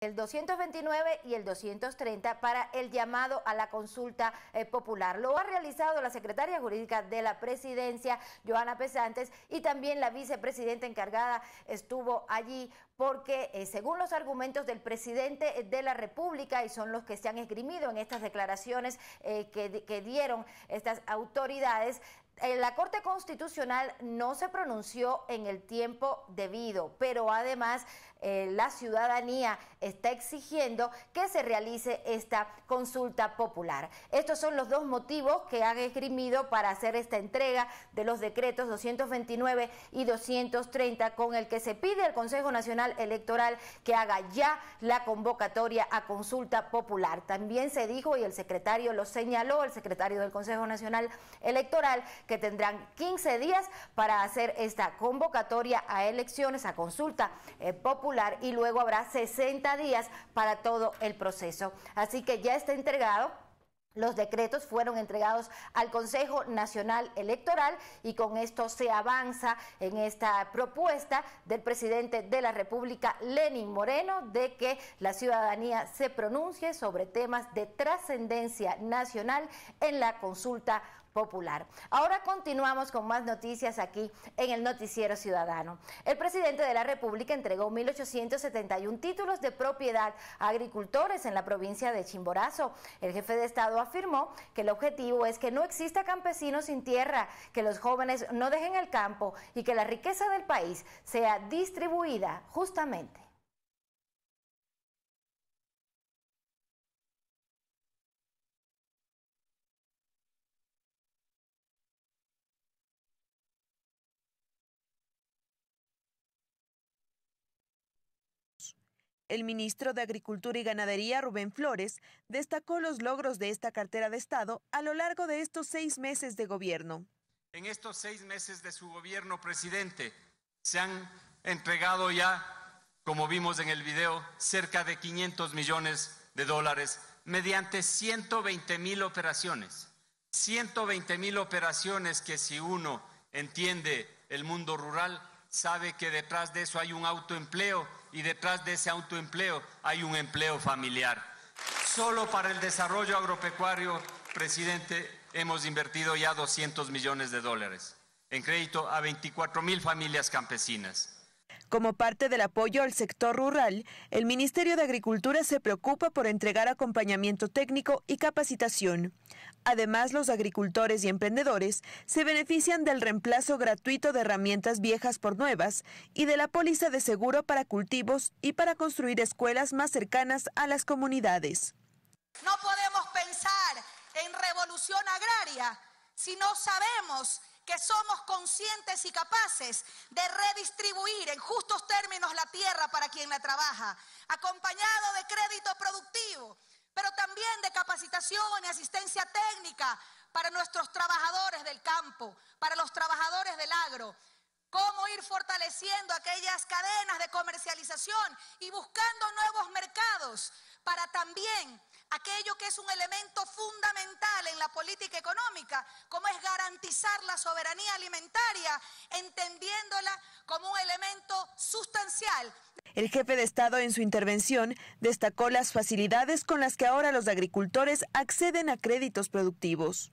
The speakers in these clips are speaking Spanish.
el 229 y el 230 para el llamado a la consulta eh, popular. Lo ha realizado la secretaria jurídica de la presidencia, Joana Pesantes, y también la vicepresidenta encargada estuvo allí porque eh, según los argumentos del presidente de la República, y son los que se han esgrimido en estas declaraciones eh, que, que dieron estas autoridades, la Corte Constitucional no se pronunció en el tiempo debido, pero además eh, la ciudadanía está exigiendo que se realice esta consulta popular. Estos son los dos motivos que han esgrimido para hacer esta entrega de los decretos 229 y 230 con el que se pide al Consejo Nacional Electoral que haga ya la convocatoria a consulta popular. También se dijo y el secretario lo señaló, el secretario del Consejo Nacional Electoral, que tendrán 15 días para hacer esta convocatoria a elecciones, a consulta eh, popular y luego habrá 60 días para todo el proceso. Así que ya está entregado los decretos fueron entregados al Consejo Nacional Electoral y con esto se avanza en esta propuesta del presidente de la República, Lenin Moreno, de que la ciudadanía se pronuncie sobre temas de trascendencia nacional en la consulta popular. Ahora continuamos con más noticias aquí en el Noticiero Ciudadano. El presidente de la República entregó 1.871 títulos de propiedad a agricultores en la provincia de Chimborazo. El jefe de Estado afirmó que el objetivo es que no exista campesinos sin tierra, que los jóvenes no dejen el campo y que la riqueza del país sea distribuida justamente. El ministro de Agricultura y Ganadería, Rubén Flores, destacó los logros de esta cartera de Estado a lo largo de estos seis meses de gobierno. En estos seis meses de su gobierno, presidente, se han entregado ya, como vimos en el video, cerca de 500 millones de dólares mediante 120 mil operaciones. 120 mil operaciones que si uno entiende el mundo rural, sabe que detrás de eso hay un autoempleo y detrás de ese autoempleo hay un empleo familiar. Solo para el desarrollo agropecuario, presidente, hemos invertido ya 200 millones de dólares en crédito a 24 mil familias campesinas. Como parte del apoyo al sector rural, el Ministerio de Agricultura se preocupa por entregar acompañamiento técnico y capacitación. Además, los agricultores y emprendedores se benefician del reemplazo gratuito de herramientas viejas por nuevas y de la póliza de seguro para cultivos y para construir escuelas más cercanas a las comunidades. No podemos pensar en revolución agraria si no sabemos que somos conscientes y capaces de redistribuir en justos términos la tierra para quien la trabaja, acompañado de crédito productivo, pero también de capacitación y asistencia técnica para nuestros trabajadores del campo, para los trabajadores del agro. Cómo ir fortaleciendo aquellas cadenas de comercialización y buscando nuevos mercados para también aquello que es un elemento fundamental en la política económica, como es garantizar la soberanía alimentaria, entendiéndola como un elemento sustancial. El jefe de Estado en su intervención destacó las facilidades con las que ahora los agricultores acceden a créditos productivos.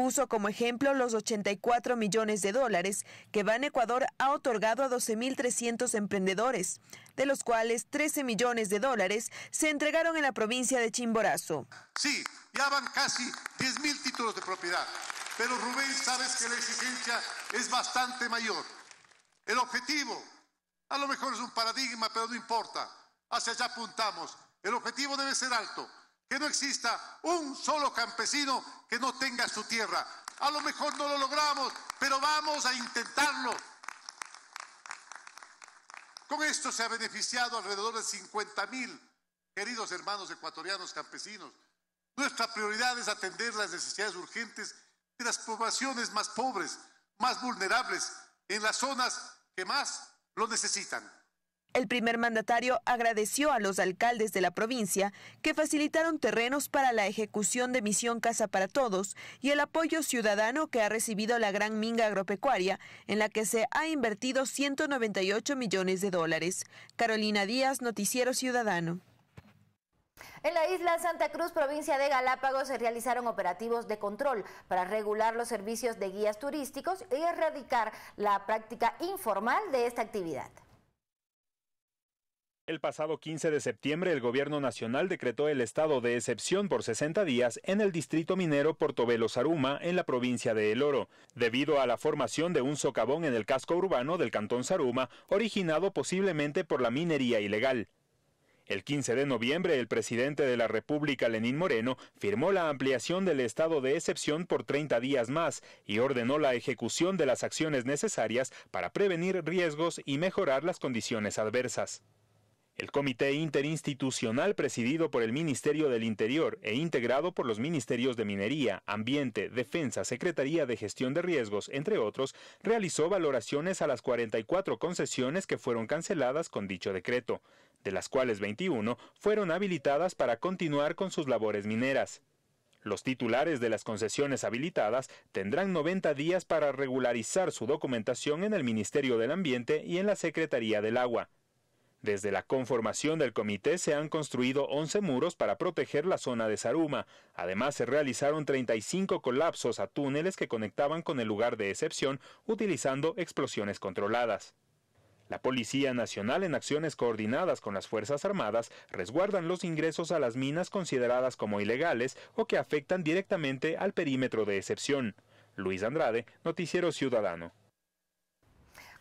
Puso como ejemplo los 84 millones de dólares que Ban Ecuador ha otorgado a 12.300 emprendedores, de los cuales 13 millones de dólares se entregaron en la provincia de Chimborazo. Sí, ya van casi 10.000 títulos de propiedad, pero Rubén, sabes que la exigencia es bastante mayor. El objetivo, a lo mejor es un paradigma, pero no importa, hacia allá apuntamos. El objetivo debe ser alto que no exista un solo campesino que no tenga su tierra. A lo mejor no lo logramos, pero vamos a intentarlo. Con esto se ha beneficiado alrededor de 50 mil queridos hermanos ecuatorianos campesinos. Nuestra prioridad es atender las necesidades urgentes de las poblaciones más pobres, más vulnerables, en las zonas que más lo necesitan. El primer mandatario agradeció a los alcaldes de la provincia que facilitaron terrenos para la ejecución de Misión Casa para Todos y el apoyo ciudadano que ha recibido la gran minga agropecuaria, en la que se ha invertido 198 millones de dólares. Carolina Díaz, Noticiero Ciudadano. En la isla Santa Cruz, provincia de Galápagos, se realizaron operativos de control para regular los servicios de guías turísticos y erradicar la práctica informal de esta actividad. El pasado 15 de septiembre, el Gobierno Nacional decretó el estado de excepción por 60 días en el distrito minero Portobelo Saruma, en la provincia de El Oro, debido a la formación de un socavón en el casco urbano del cantón Saruma, originado posiblemente por la minería ilegal. El 15 de noviembre, el presidente de la República, Lenín Moreno, firmó la ampliación del estado de excepción por 30 días más y ordenó la ejecución de las acciones necesarias para prevenir riesgos y mejorar las condiciones adversas. El Comité Interinstitucional presidido por el Ministerio del Interior e integrado por los Ministerios de Minería, Ambiente, Defensa, Secretaría de Gestión de Riesgos, entre otros, realizó valoraciones a las 44 concesiones que fueron canceladas con dicho decreto, de las cuales 21 fueron habilitadas para continuar con sus labores mineras. Los titulares de las concesiones habilitadas tendrán 90 días para regularizar su documentación en el Ministerio del Ambiente y en la Secretaría del Agua. Desde la conformación del comité se han construido 11 muros para proteger la zona de Saruma. Además, se realizaron 35 colapsos a túneles que conectaban con el lugar de excepción utilizando explosiones controladas. La Policía Nacional, en acciones coordinadas con las Fuerzas Armadas, resguardan los ingresos a las minas consideradas como ilegales o que afectan directamente al perímetro de excepción. Luis Andrade, Noticiero Ciudadano.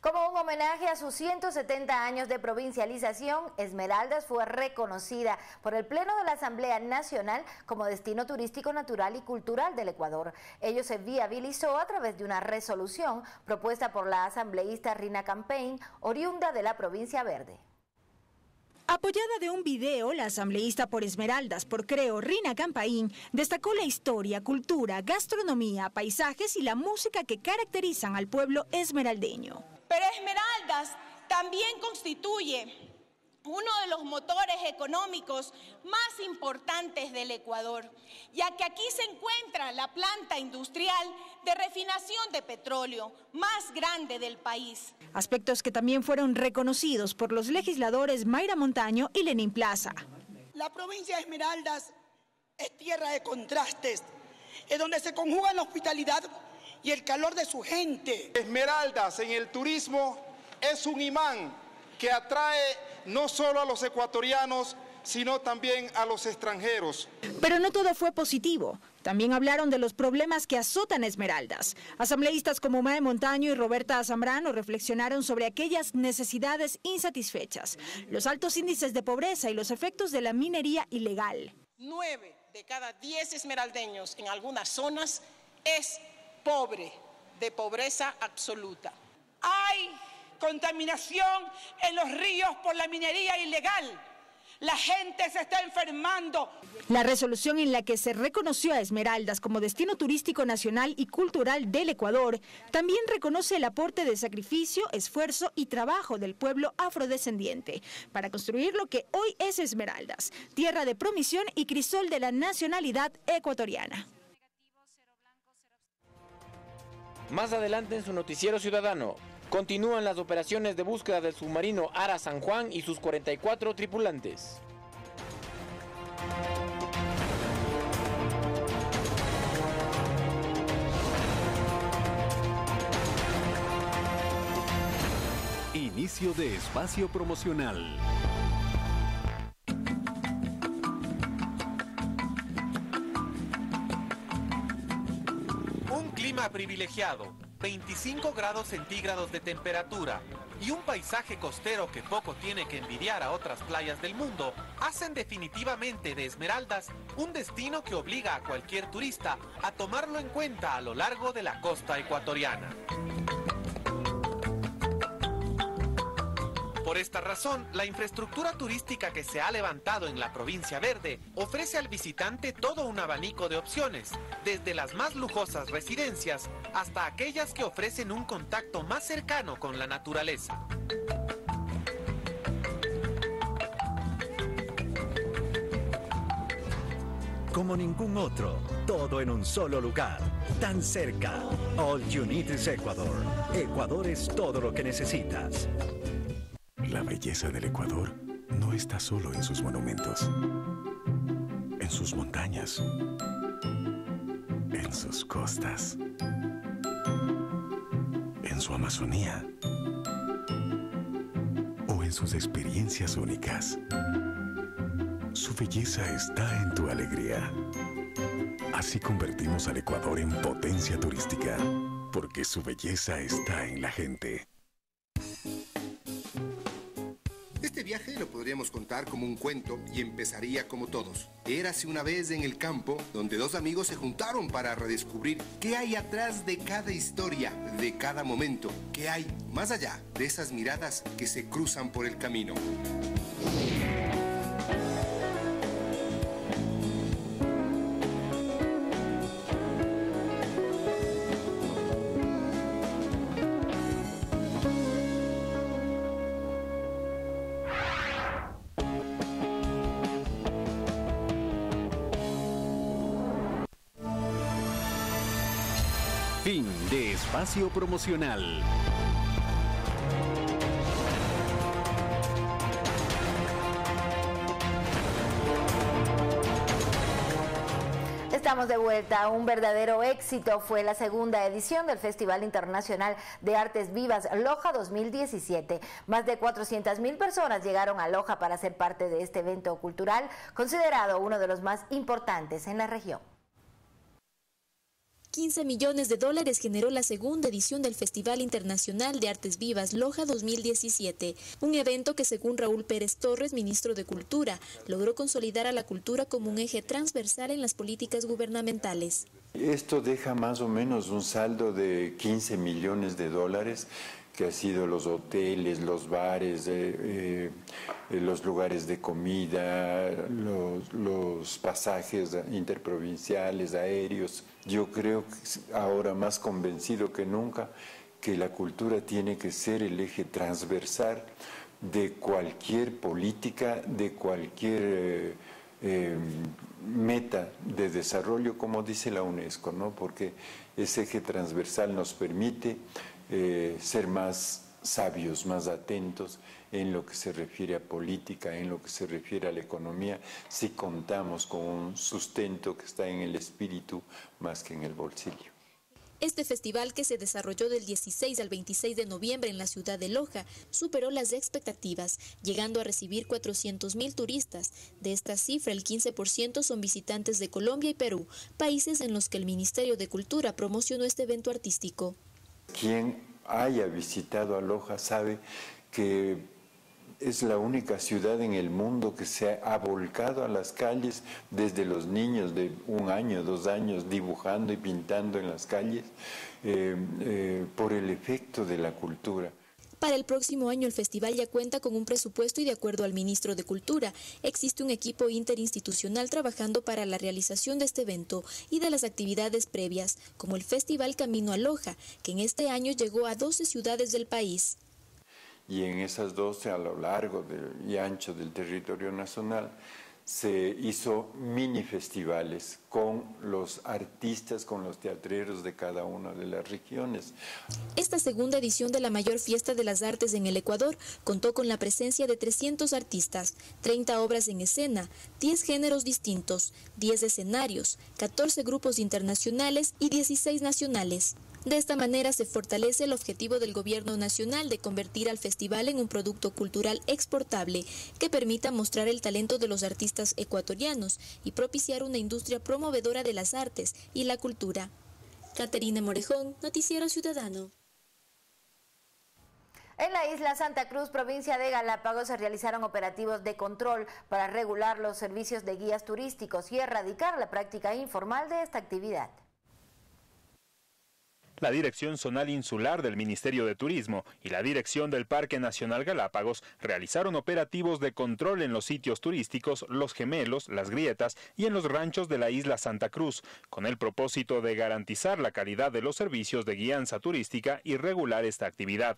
Como un homenaje a sus 170 años de provincialización, Esmeraldas fue reconocida por el Pleno de la Asamblea Nacional como destino turístico natural y cultural del Ecuador. Ello se viabilizó a través de una resolución propuesta por la asambleísta Rina Campaign, oriunda de la provincia verde. Apoyada de un video, la asambleísta por Esmeraldas por Creo, Rina Campaín, destacó la historia, cultura, gastronomía, paisajes y la música que caracterizan al pueblo esmeraldeño. Pero Esmeraldas también constituye uno de los motores económicos más importantes del Ecuador, ya que aquí se encuentra la planta industrial de refinación de petróleo más grande del país. Aspectos que también fueron reconocidos por los legisladores Mayra Montaño y Lenín Plaza. La provincia de Esmeraldas es tierra de contrastes, es donde se conjuga la hospitalidad y el calor de su gente. Esmeraldas en el turismo es un imán que atrae no solo a los ecuatorianos, sino también a los extranjeros. Pero no todo fue positivo. También hablaron de los problemas que azotan Esmeraldas. Asambleístas como Mae Montaño y Roberta Zambrano reflexionaron sobre aquellas necesidades insatisfechas, los altos índices de pobreza y los efectos de la minería ilegal. Nueve de cada diez esmeraldeños en algunas zonas es pobre, de pobreza absoluta. Hay contaminación en los ríos por la minería ilegal. La gente se está enfermando. La resolución en la que se reconoció a Esmeraldas como destino turístico nacional y cultural del Ecuador también reconoce el aporte de sacrificio, esfuerzo y trabajo del pueblo afrodescendiente para construir lo que hoy es Esmeraldas, tierra de promisión y crisol de la nacionalidad ecuatoriana. Más adelante en su noticiero ciudadano, continúan las operaciones de búsqueda del submarino Ara San Juan y sus 44 tripulantes. Inicio de espacio promocional. Privilegiado, 25 grados centígrados de temperatura y un paisaje costero que poco tiene que envidiar a otras playas del mundo, hacen definitivamente de Esmeraldas un destino que obliga a cualquier turista a tomarlo en cuenta a lo largo de la costa ecuatoriana. Esta razón, la infraestructura turística que se ha levantado en la provincia verde ofrece al visitante todo un abanico de opciones, desde las más lujosas residencias hasta aquellas que ofrecen un contacto más cercano con la naturaleza. Como ningún otro, todo en un solo lugar, tan cerca. All You Need is Ecuador. Ecuador es todo lo que necesitas. La belleza del Ecuador no es está solo en sus monumentos, en sus montañas, en sus costas, en su Amazonía o en sus experiencias únicas. Su belleza está en tu alegría. Así convertimos al Ecuador en potencia turística, porque su belleza está en la gente. Lo podríamos contar como un cuento y empezaría como todos. Érase una vez en el campo donde dos amigos se juntaron para redescubrir qué hay atrás de cada historia, de cada momento, qué hay más allá de esas miradas que se cruzan por el camino. Espacio promocional. Estamos de vuelta. Un verdadero éxito fue la segunda edición del Festival Internacional de Artes Vivas Loja 2017. Más de 400 mil personas llegaron a Loja para ser parte de este evento cultural, considerado uno de los más importantes en la región. 15 millones de dólares generó la segunda edición del Festival Internacional de Artes Vivas Loja 2017, un evento que según Raúl Pérez Torres, ministro de Cultura, logró consolidar a la cultura como un eje transversal en las políticas gubernamentales. Esto deja más o menos un saldo de 15 millones de dólares que ha sido los hoteles, los bares, eh, eh, los lugares de comida, los pasajes interprovinciales, aéreos. Yo creo ahora más convencido que nunca que la cultura tiene que ser el eje transversal de cualquier política, de cualquier eh, eh, meta de desarrollo, como dice la UNESCO, ¿no? porque ese eje transversal nos permite eh, ser más sabios, más atentos en lo que se refiere a política, en lo que se refiere a la economía, si contamos con un sustento que está en el espíritu más que en el bolsillo. Este festival que se desarrolló del 16 al 26 de noviembre en la ciudad de Loja superó las expectativas, llegando a recibir 400 mil turistas. De esta cifra, el 15% son visitantes de Colombia y Perú, países en los que el Ministerio de Cultura promocionó este evento artístico. Quien haya visitado a Loja sabe que es la única ciudad en el mundo que se ha volcado a las calles desde los niños de un año, dos años, dibujando y pintando en las calles eh, eh, por el efecto de la cultura. Para el próximo año el festival ya cuenta con un presupuesto y de acuerdo al ministro de Cultura, existe un equipo interinstitucional trabajando para la realización de este evento y de las actividades previas, como el Festival Camino a Loja, que en este año llegó a 12 ciudades del país. Y en esas 12 a lo largo y ancho del territorio nacional se hizo mini festivales con los artistas, con los teatreros de cada una de las regiones. Esta segunda edición de la mayor fiesta de las artes en el Ecuador contó con la presencia de 300 artistas, 30 obras en escena, 10 géneros distintos, 10 escenarios, 14 grupos internacionales y 16 nacionales. De esta manera se fortalece el objetivo del Gobierno Nacional de convertir al festival en un producto cultural exportable que permita mostrar el talento de los artistas ecuatorianos y propiciar una industria promovedora de las artes y la cultura. Caterina Morejón, Noticiero Ciudadano. En la isla Santa Cruz, provincia de Galápagos, se realizaron operativos de control para regular los servicios de guías turísticos y erradicar la práctica informal de esta actividad. La Dirección Zonal Insular del Ministerio de Turismo y la Dirección del Parque Nacional Galápagos realizaron operativos de control en los sitios turísticos Los Gemelos, Las Grietas y en los ranchos de la isla Santa Cruz, con el propósito de garantizar la calidad de los servicios de guianza turística y regular esta actividad.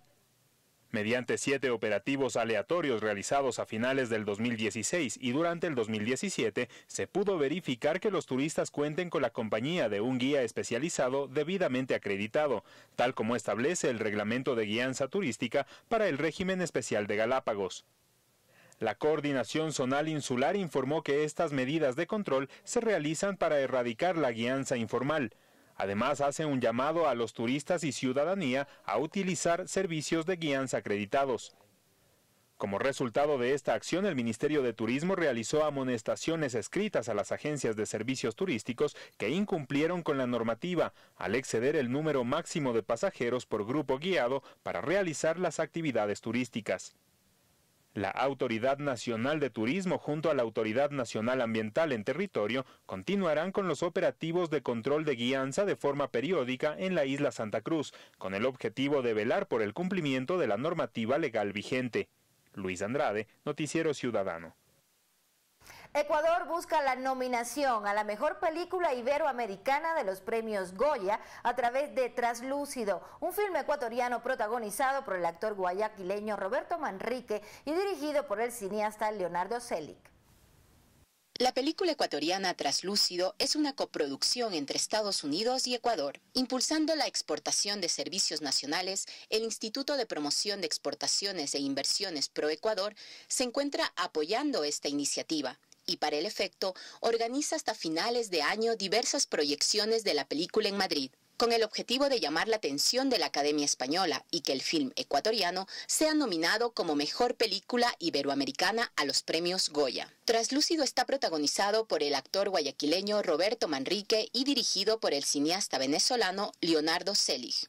Mediante siete operativos aleatorios realizados a finales del 2016 y durante el 2017, se pudo verificar que los turistas cuenten con la compañía de un guía especializado debidamente acreditado, tal como establece el reglamento de guianza turística para el régimen especial de Galápagos. La Coordinación Zonal Insular informó que estas medidas de control se realizan para erradicar la guianza informal. Además, hace un llamado a los turistas y ciudadanía a utilizar servicios de guianza acreditados. Como resultado de esta acción, el Ministerio de Turismo realizó amonestaciones escritas a las agencias de servicios turísticos que incumplieron con la normativa al exceder el número máximo de pasajeros por grupo guiado para realizar las actividades turísticas. La Autoridad Nacional de Turismo junto a la Autoridad Nacional Ambiental en territorio continuarán con los operativos de control de guianza de forma periódica en la isla Santa Cruz, con el objetivo de velar por el cumplimiento de la normativa legal vigente. Luis Andrade, Noticiero Ciudadano. Ecuador busca la nominación a la mejor película iberoamericana de los premios Goya a través de Traslúcido, un filme ecuatoriano protagonizado por el actor guayaquileño Roberto Manrique y dirigido por el cineasta Leonardo Selic. La película ecuatoriana Traslúcido es una coproducción entre Estados Unidos y Ecuador. Impulsando la exportación de servicios nacionales, el Instituto de Promoción de Exportaciones e Inversiones Pro Ecuador se encuentra apoyando esta iniciativa y para el efecto organiza hasta finales de año diversas proyecciones de la película en Madrid con el objetivo de llamar la atención de la Academia Española y que el film ecuatoriano sea nominado como mejor película iberoamericana a los premios Goya. Traslúcido está protagonizado por el actor guayaquileño Roberto Manrique y dirigido por el cineasta venezolano Leonardo Selig.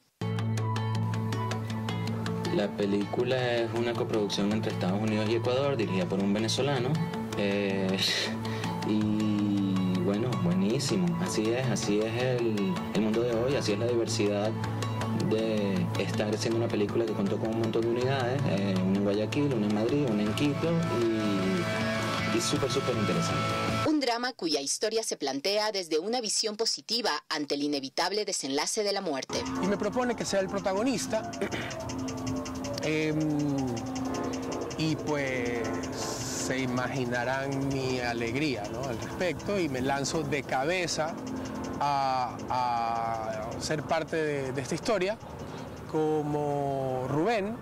La película es una coproducción entre Estados Unidos y Ecuador, dirigida por un venezolano. Eh, y bueno, buenísimo. Así es, así es el, mundo de hoy, así es la diversidad de estar haciendo una película que contó con un montón de unidades, eh, una en Guayaquil, una en Madrid, una en Quito y, y súper, súper interesante. Un drama cuya historia se plantea desde una visión positiva ante el inevitable desenlace de la muerte. Y me propone que sea el protagonista. Em, y pues se imaginarán mi alegría al respecto y me lanzo de cabeza a, ser parte de, de esta historia como Rubén,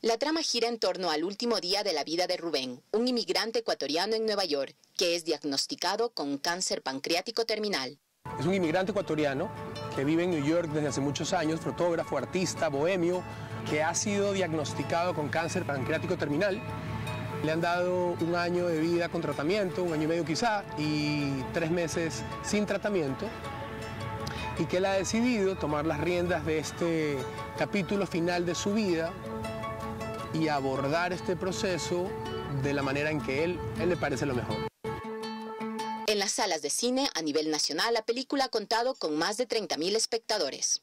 la trama gira en torno al último día de la vida de Rubén, un inmigrante ecuatoriano en Nueva York, que es diagnosticado con cáncer pancreático terminal. Es un inmigrante ecuatoriano que vive en New York desde hace muchos años, fotógrafo, artista, bohemio, que ha sido diagnosticado con cáncer pancreático terminal. Le han dado un año de vida con tratamiento, un año y medio quizá, y tres meses sin tratamiento. Y que él ha decidido tomar las riendas de este capítulo final de su vida y abordar este proceso de la manera en que él, él le parece lo mejor. En las salas de cine a nivel nacional, la película ha contado con más de 30.000 espectadores.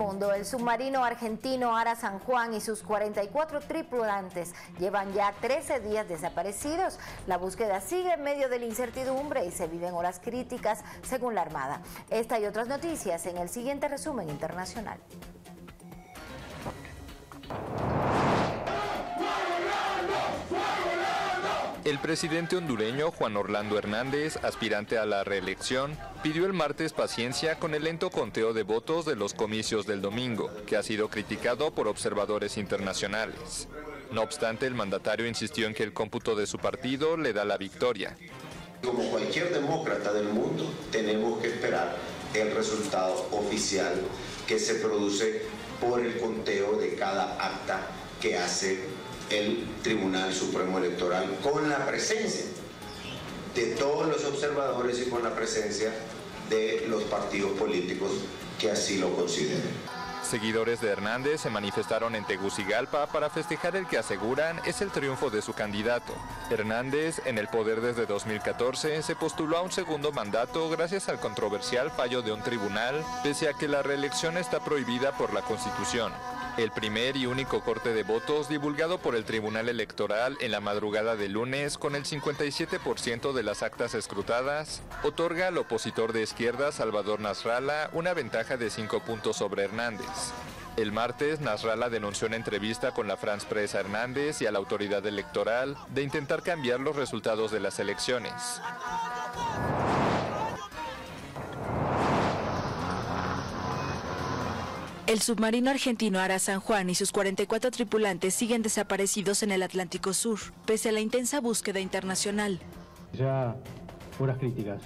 Mundo, el submarino argentino Ara San Juan y sus 44 tripulantes llevan ya 13 días desaparecidos. La búsqueda sigue en medio de la incertidumbre y se viven horas críticas según la Armada. Esta y otras noticias en el siguiente resumen internacional. El presidente hondureño Juan Orlando Hernández, aspirante a la reelección, pidió el martes paciencia con el lento conteo de votos de los comicios del domingo, que ha sido criticado por observadores internacionales. No obstante, el mandatario insistió en que el cómputo de su partido le da la victoria. Como cualquier demócrata del mundo, tenemos que esperar el resultado oficial que se produce por el conteo de cada acta que hace el Tribunal Supremo Electoral con la presencia de todos los observadores y con la presencia de los partidos políticos que así lo consideren. Seguidores de Hernández se manifestaron en Tegucigalpa para festejar el que aseguran es el triunfo de su candidato. Hernández, en el poder desde 2014, se postuló a un segundo mandato gracias al controversial fallo de un tribunal, pese a que la reelección está prohibida por la Constitución. El primer y único corte de votos divulgado por el Tribunal Electoral en la madrugada de lunes con el 57% de las actas escrutadas otorga al opositor de izquierda Salvador Nasralla una ventaja de 5 puntos sobre Hernández. El martes, Nasrallah denunció en entrevista con la France Press a Hernández y a la autoridad electoral de intentar cambiar los resultados de las elecciones. El submarino argentino Ara San Juan y sus 44 tripulantes siguen desaparecidos en el Atlántico Sur, pese a la intensa búsqueda internacional. Ya horas críticas,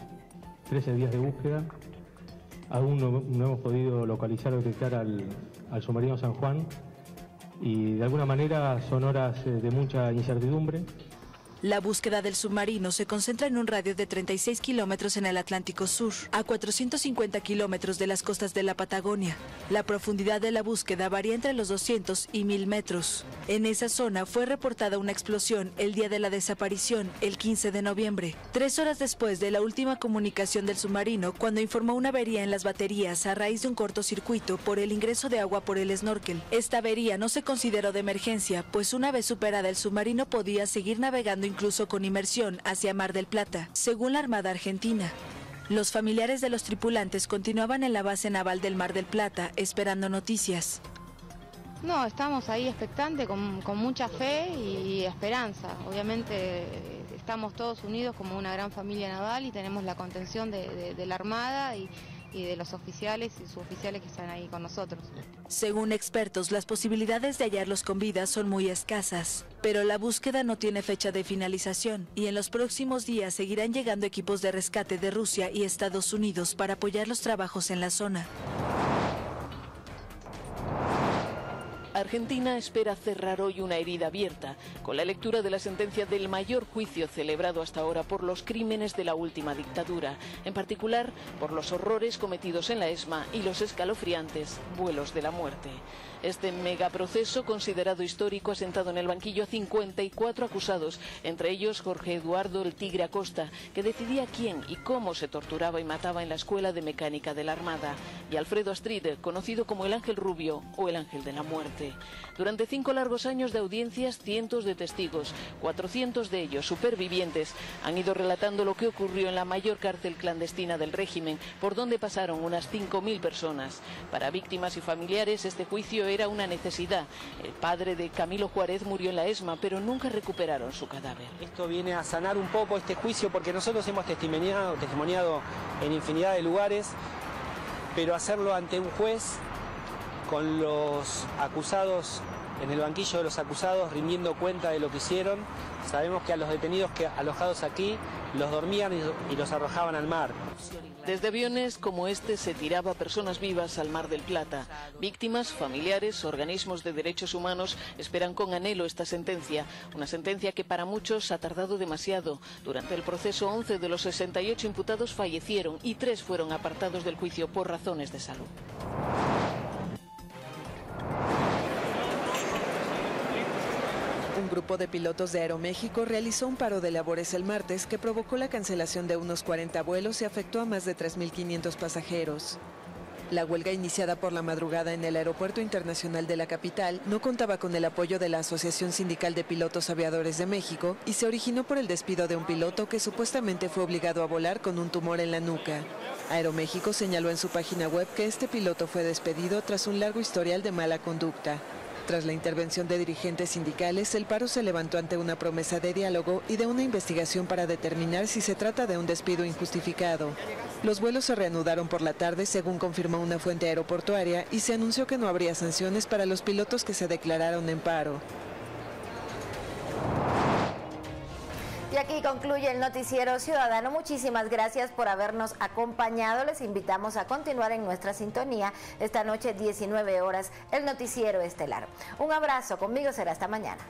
13 días de búsqueda, aún no, hemos podido localizar o detectar al, submarino San Juan y de alguna manera son horas eh, de mucha incertidumbre. La búsqueda del submarino se concentra en un radio de 36 kilómetros en el Atlántico Sur, a 450 kilómetros de las costas de la Patagonia. La profundidad de la búsqueda varía entre los 200 y 1000 metros. En esa zona fue reportada una explosión el día de la desaparición, el 15 de noviembre, tres horas después de la última comunicación del submarino, cuando informó una avería en las baterías a raíz de un cortocircuito por el ingreso de agua por el snorkel. Esta avería no se consideró de emergencia, pues una vez superada el submarino podía seguir navegando incluso con inmersión hacia Mar del Plata, según la Armada Argentina. Los familiares de los tripulantes continuaban en la base naval del Mar del Plata esperando noticias. No, estamos ahí expectantes, con, mucha fe y esperanza. Obviamente estamos todos unidos como una gran familia naval y tenemos la contención de la Armada y, y de los oficiales y suboficiales que están ahí con nosotros. Según expertos, las posibilidades de hallarlos con vida son muy escasas, pero la búsqueda no tiene fecha de finalización y en los próximos días seguirán llegando equipos de rescate de Rusia y Estados Unidos para apoyar los trabajos en la zona. Argentina espera cerrar hoy una herida abierta con la lectura de la sentencia del mayor juicio celebrado hasta ahora por los crímenes de la última dictadura, en particular por los horrores cometidos en la ESMA y los escalofriantes vuelos de la muerte. Este megaproceso, considerado histórico, ha sentado en el banquillo a 54 acusados, entre ellos Jorge Eduardo el Tigre Acosta, que decidía quién y cómo se torturaba y mataba en la Escuela de Mecánica de la Armada, y Alfredo Astrid, conocido como el Ángel Rubio o el Ángel de la Muerte. Durante cinco largos años de audiencias, cientos de testigos, 400 de ellos supervivientes, han ido relatando lo que ocurrió en la mayor cárcel clandestina del régimen, por donde pasaron unas 5.000 personas. Para víctimas y familiares, este juicio era una necesidad. El padre de Camilo Juárez murió en la ESMA, pero nunca recuperaron su cadáver. Esto viene a sanar un poco este juicio porque nosotros hemos testimoniado, testimoniado en infinidad de lugares, pero hacerlo ante un juez con los acusados en el banquillo de los acusados rindiendo cuenta de lo que hicieron. Sabemos que a los detenidos que alojados aquí los dormían y los arrojaban al mar. Desde aviones como este se tiraba personas vivas al Mar del Plata. Víctimas, familiares, organismos de derechos humanos esperan con anhelo esta sentencia. Una sentencia que para muchos ha tardado demasiado. Durante el proceso 11 de los 68 imputados fallecieron y tres fueron apartados del juicio por razones de salud. Un grupo de pilotos de Aeroméxico realizó un paro de labores el martes que provocó la cancelación de unos 40 vuelos y afectó a más de 3.500 pasajeros. La huelga iniciada por la madrugada en el Aeropuerto Internacional de la capital no contaba con el apoyo de la Asociación Sindical de Pilotos Aviadores de México y se originó por el despido de un piloto que supuestamente fue obligado a volar con un tumor en la nuca. Aeroméxico señaló en su página web que este piloto fue despedido tras un largo historial de mala conducta. Tras la intervención de dirigentes sindicales, el paro se levantó ante una promesa de diálogo y de una investigación para determinar si se trata de un despido injustificado. Los vuelos se reanudaron por la tarde, según confirmó una fuente aeroportuaria, y se anunció que no habría sanciones para los pilotos que se declararon en paro. Y aquí concluye el noticiero ciudadano. Muchísimas gracias por habernos acompañado. Les invitamos a continuar en nuestra sintonía esta noche 19 horas el noticiero estelar. Un abrazo, conmigo será hasta mañana.